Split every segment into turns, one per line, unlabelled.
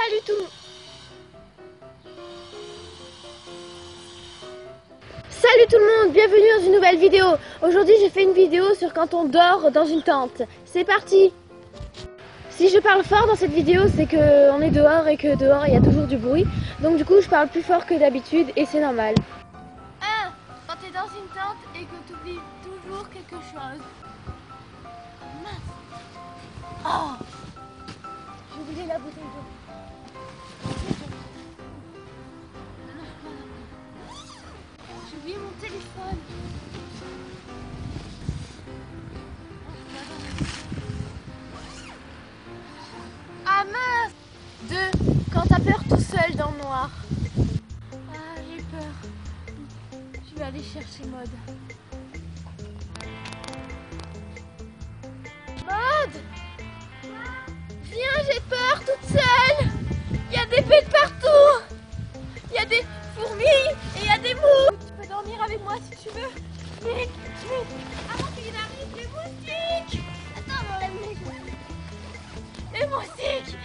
Salut tout le monde Salut tout le monde, bienvenue dans une nouvelle vidéo. Aujourd'hui j'ai fait une vidéo sur quand on dort dans une tente. C'est parti Si je parle fort dans cette vidéo c'est que on est dehors et que dehors il y a toujours du bruit. Donc du coup je parle plus fort que d'habitude et c'est normal.
1. Quand tu es dans une tente et que tu toujours quelque chose. Ah mince 2. Quand t'as peur tout seul dans le noir. Ah j'ai peur. Je vais aller chercher mode. Mode Viens, j'ai peur toute seule. Il y a des bêtes partout. Il y a des fourmis moi si tu veux. Vite, vite. Avant qu'il arrive les moustiques. Attends, on enlève les moustiques. Les moustiques.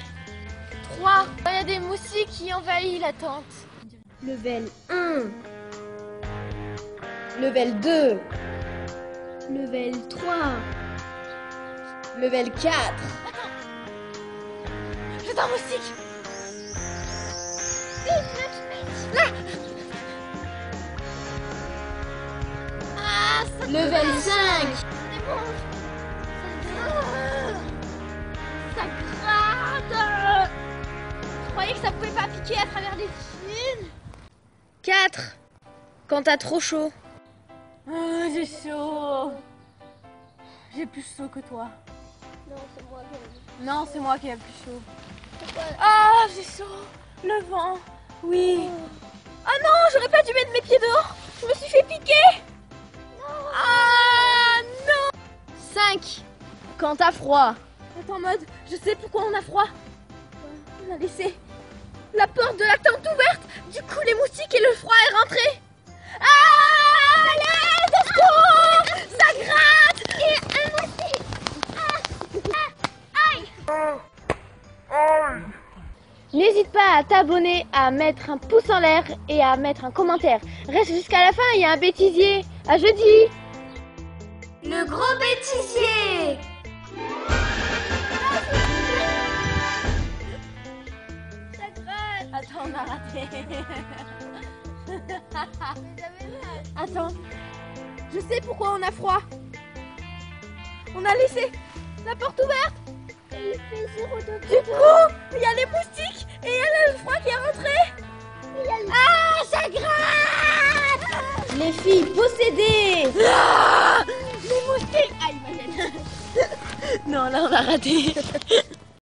3. Il y a des moustiques qui envahissent la tente.
Level 1 Level 2 Level 3 Level 4
Je un moustique.
Level 5
C'est bon. Ça gratte. Je croyais que ça pouvait pas piquer à travers les fils.
4 Quand t'as trop chaud.
Oh, j'ai chaud. J'ai plus chaud que toi.
Non, c'est moi qui
Non, c'est moi qui ai plus chaud. Ah, j'ai chaud. Le vent. Oui. Ah non, j'aurais pas dû mettre mes pieds dehors.
Quand t'as froid.
Attends, mode, je sais pourquoi on a froid. On a laissé la porte de la tente ouverte. Du coup, les moustiques et le froid est rentré. Ah, allez, au secours Ça gratte Et un moustique Ah, ah, Aïe
N'hésite pas à t'abonner, à mettre un pouce en l'air et à mettre un commentaire. Reste jusqu'à la fin, il y a un bêtisier. À jeudi
Le gros bêtisier Attends. Je sais pourquoi on a froid. On a laissé la porte ouverte. Du coup, il y a les moustiques et il y a le froid qui est rentré. Ah, ça gratte
Les filles possédées
ah Les moustiques tête. Non, là, on a raté.